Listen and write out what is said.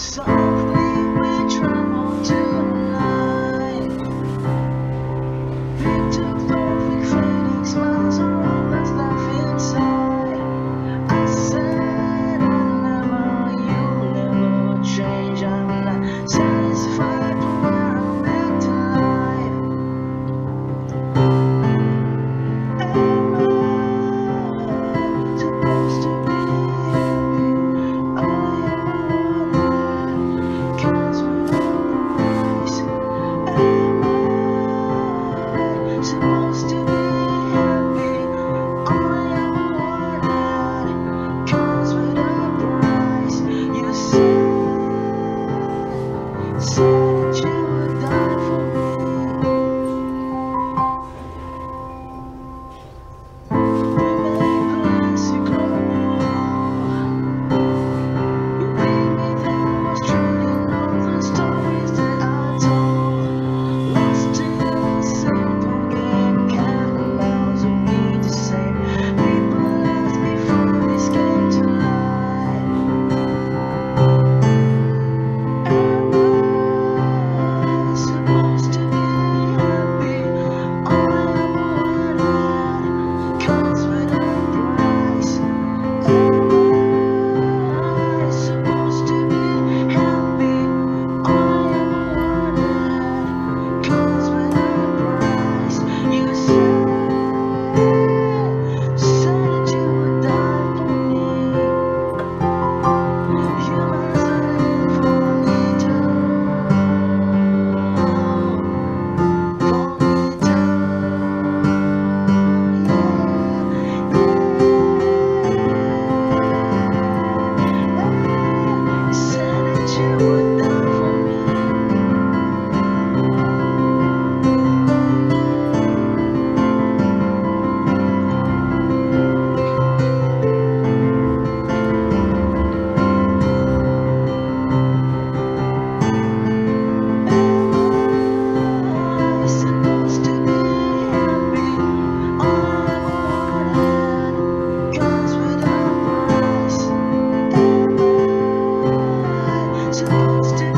sun. supposed to just